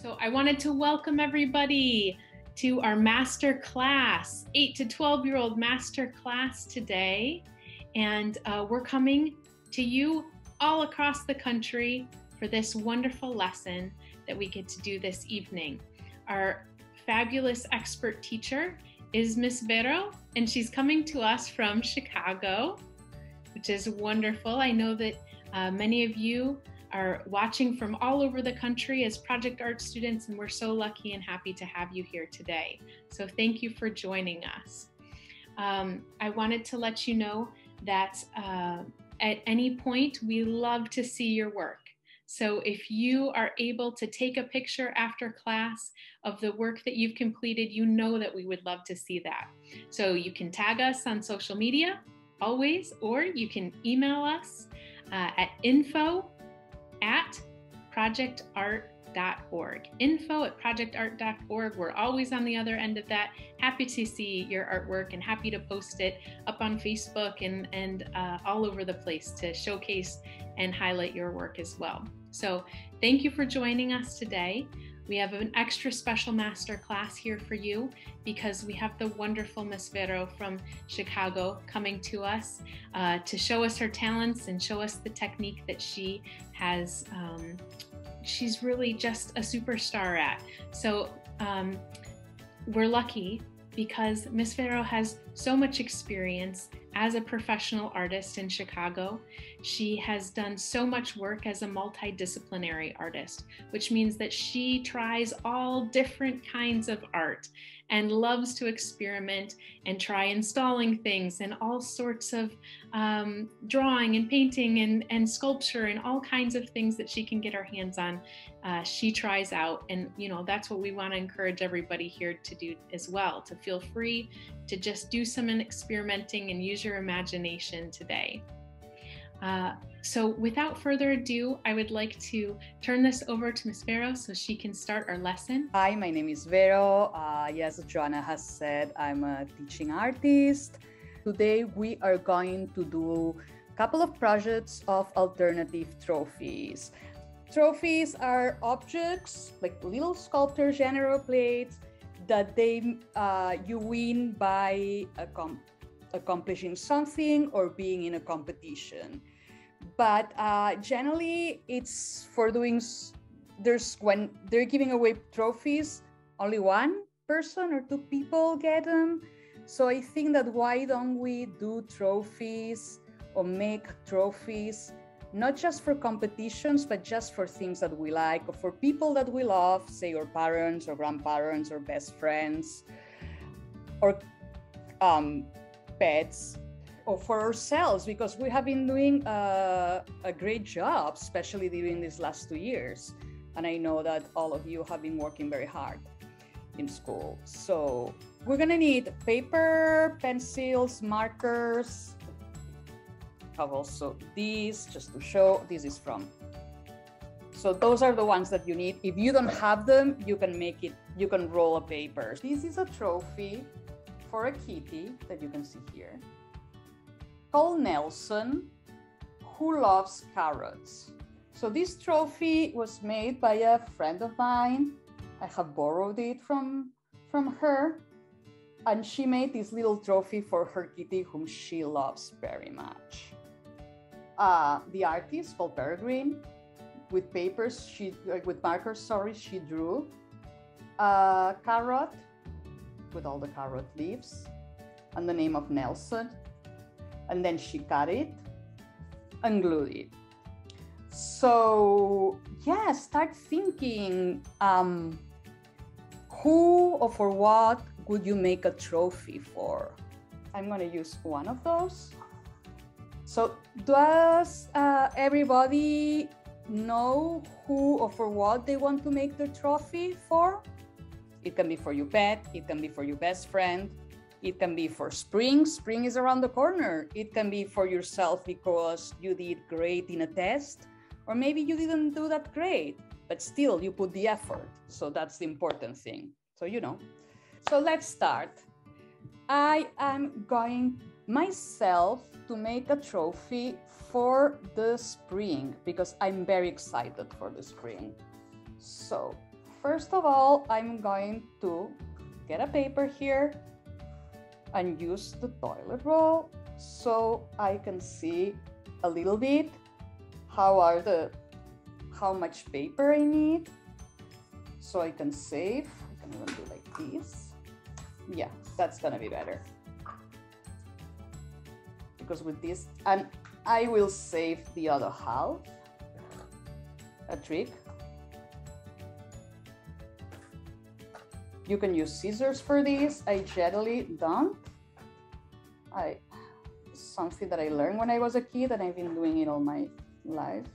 So I wanted to welcome everybody to our master class, 8 to 12 year old master class today. And uh, we're coming to you all across the country for this wonderful lesson that we get to do this evening. Our fabulous expert teacher is Miss Vero, and she's coming to us from Chicago, which is wonderful. I know that uh, many of you are watching from all over the country as ProjectArt students, and we're so lucky and happy to have you here today. So thank you for joining us. Um, I wanted to let you know that uh, at any point, we love to see your work. So if you are able to take a picture after class of the work that you've completed, you know that we would love to see that. So you can tag us on social media always, or you can email us uh, at info at projectart.org. Info at projectart.org. We're always on the other end of that. Happy to see your artwork and happy to post it up on Facebook and, and uh, all over the place to showcase and highlight your work as well. So, thank you for joining us today. We have an extra special master class here for you because we have the wonderful Miss Vero from Chicago coming to us uh, to show us her talents and show us the technique that she has. Um, she's really just a superstar at. So um, we're lucky because Miss Vero has so much experience as a professional artist in Chicago. She has done so much work as a multidisciplinary artist, which means that she tries all different kinds of art and loves to experiment and try installing things and all sorts of um, drawing and painting and, and sculpture and all kinds of things that she can get her hands on. Uh, she tries out, and you know that's what we want to encourage everybody here to do as well. To feel free to just do some experimenting and use your imagination today. Uh, so without further ado, I would like to turn this over to Ms. Vero so she can start our lesson. Hi, my name is Vero. Uh, yes, Joanna has said I'm a teaching artist. Today we are going to do a couple of projects of alternative trophies. Trophies are objects like little sculpture general plates that they uh, you win by accomplishing something or being in a competition. But uh, generally it's for doing there's when they're giving away trophies only one person or two people get them. So i think that why don't we do trophies or make trophies not just for competitions but just for things that we like or for people that we love say our parents or grandparents or best friends or um, pets or for ourselves because we have been doing a, a great job, especially during these last two years. And I know that all of you have been working very hard in school. So we're gonna need paper, pencils, markers. Have also these just to show. This is from. So those are the ones that you need. If you don't have them, you can make it. You can roll a paper. This is a trophy for a kitty that you can see here called Nelson, who loves carrots. So this trophy was made by a friend of mine. I have borrowed it from, from her. And she made this little trophy for her kitty, whom she loves very much. Uh, the artist called Peregrine, with papers, she with markers, sorry, she drew a carrot with all the carrot leaves and the name of Nelson and then she cut it and glued it. So yeah, start thinking um, who or for what would you make a trophy for? I'm gonna use one of those. So does uh, everybody know who or for what they want to make the trophy for? It can be for your pet, it can be for your best friend, it can be for spring, spring is around the corner. It can be for yourself because you did great in a test, or maybe you didn't do that great, but still you put the effort. So that's the important thing. So, you know. So let's start. I am going myself to make a trophy for the spring because I'm very excited for the spring. So first of all, I'm going to get a paper here and use the toilet roll so I can see a little bit how are the how much paper I need so I can save. I can even do like this. Yeah, that's gonna be better. Because with this, and I will save the other half. A trick. You can use scissors for this. I generally don't. I something that I learned when I was a kid and I've been doing it all my life.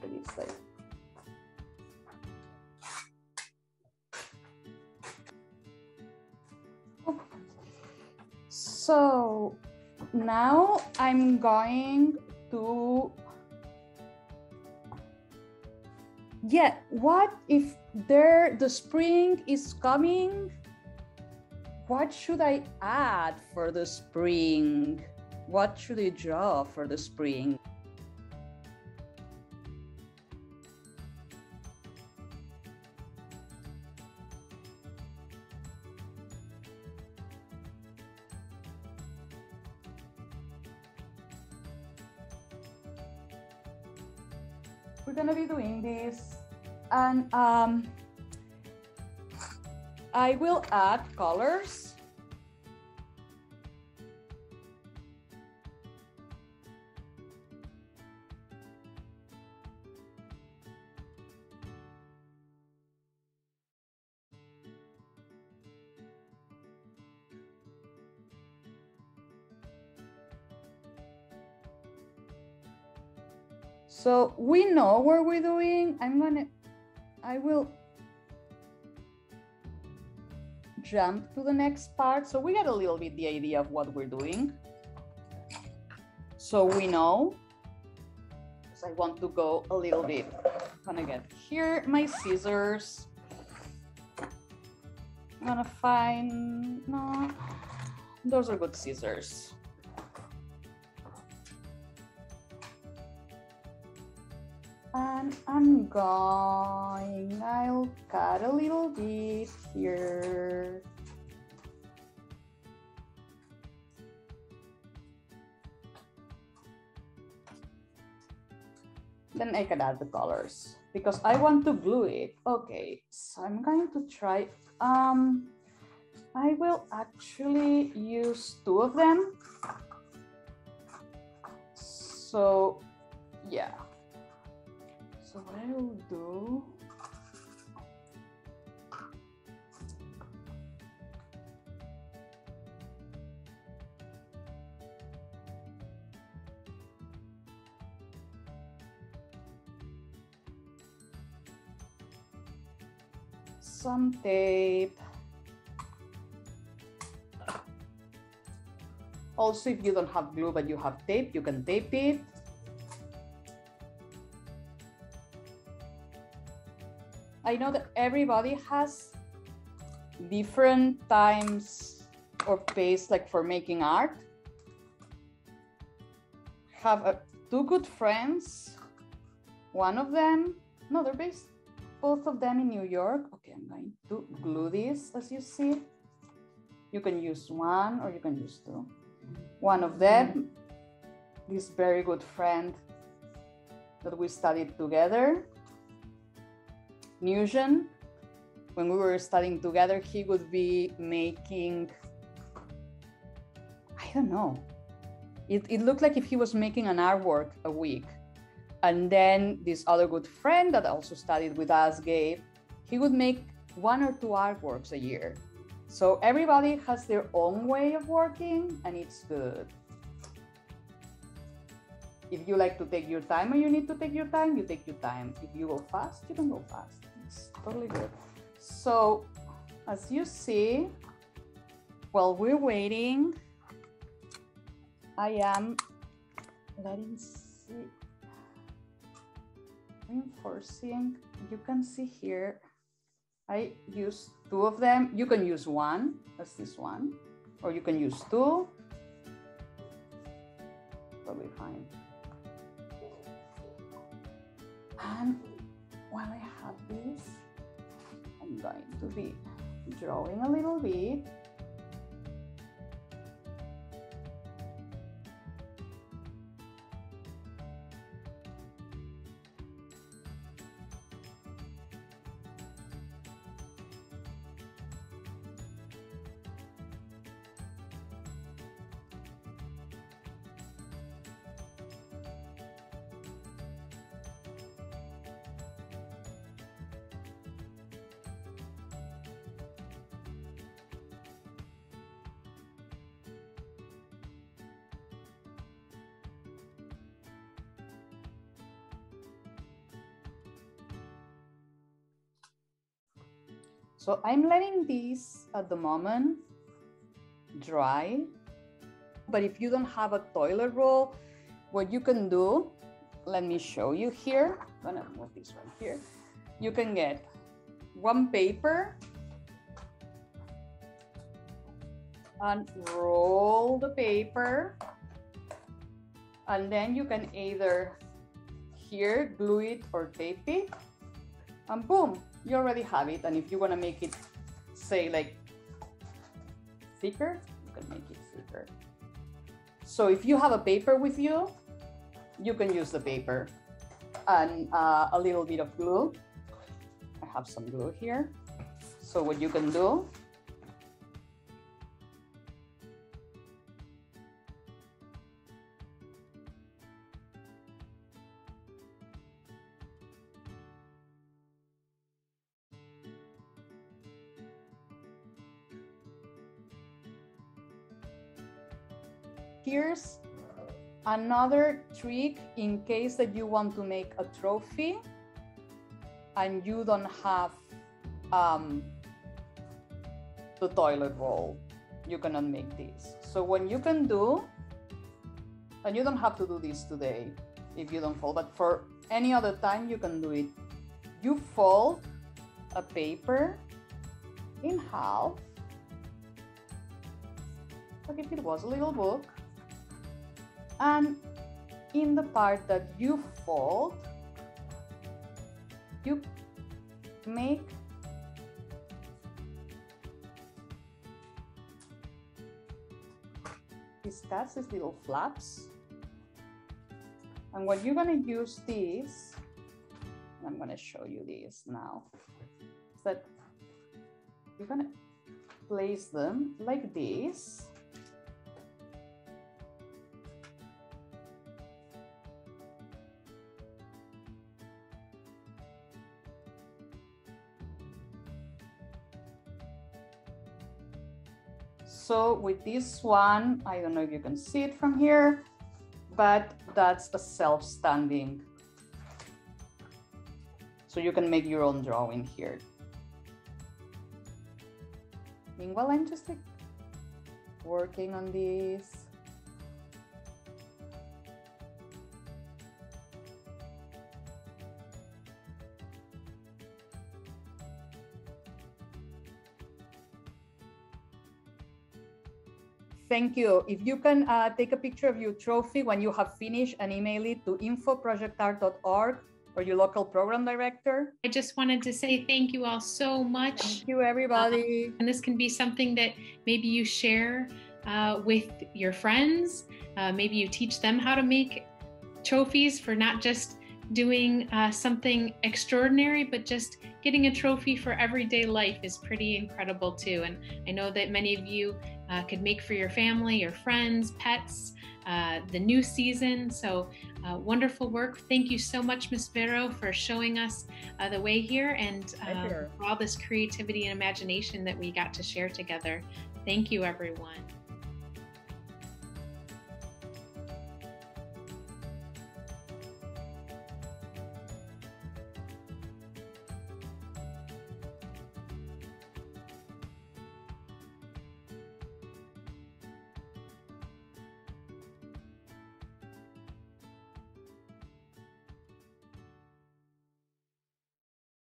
But it's like So now I'm going to yeah what if there the spring is coming? What should i add for the spring? What should i draw for the spring we're gonna be doing this and um, I will add colors. So we know what we're doing. I'm gonna, I will jump to the next part. So we get a little bit the idea of what we're doing. So we know, I want to go a little bit. I'm gonna get here my scissors. I'm gonna find, no, those are good scissors. And I'm going, I'll cut a little bit here. Then I can add the colors because I want to glue it. Okay, so I'm going to try, um, I will actually use two of them. So yeah. So what I will do some tape. Also, if you don't have glue but you have tape, you can tape it. I know that everybody has different times or pace like for making art. Have a, two good friends. One of them, no, they're based both of them in New York. Okay, I'm going to glue this as you see. You can use one or you can use two. One of them, mm. this very good friend that we studied together, Nugent, when we were studying together, he would be making, I don't know, it, it looked like if he was making an artwork a week. And then this other good friend that also studied with us, Gabe, he would make one or two artworks a year. So everybody has their own way of working and it's good. If you like to take your time and you need to take your time, you take your time. If you go fast, you can go fast. Totally good. So as you see, while we're waiting, I am letting see reinforcing. You can see here, I use two of them. You can use one, as this one, or you can use two. Probably fine. And while I have this, I'm going to be drawing a little bit. So I'm letting these at the moment dry. But if you don't have a toilet roll, what you can do, let me show you here. I'm gonna move this right here. You can get one paper and roll the paper. And then you can either here glue it or tape it and boom, you already have it. And if you want to make it, say, like thicker, you can make it thicker. So if you have a paper with you, you can use the paper and uh, a little bit of glue. I have some glue here. So what you can do Here's another trick in case that you want to make a trophy and you don't have um, the toilet roll. You cannot make this. So what you can do, and you don't have to do this today if you don't fold, but for any other time you can do it. You fold a paper in half, like if it was a little book, and in the part that you fold you make these these little flaps. And what you're going to use this I'm going to show you these now is that you're going to place them like this So with this one, I don't know if you can see it from here, but that's a self-standing. So you can make your own drawing here. Meanwhile, I'm just like working on this. Thank you. If you can uh, take a picture of your trophy when you have finished and email it to info.projectart.org or your local program director. I just wanted to say thank you all so much. Thank you, everybody. Uh, and this can be something that maybe you share uh, with your friends. Uh, maybe you teach them how to make trophies for not just doing uh, something extraordinary, but just getting a trophy for everyday life is pretty incredible too. And I know that many of you uh, could make for your family, your friends, pets, uh, the new season. So uh, wonderful work. Thank you so much, Ms. Vero, for showing us uh, the way here and uh, for all this creativity and imagination that we got to share together. Thank you, everyone.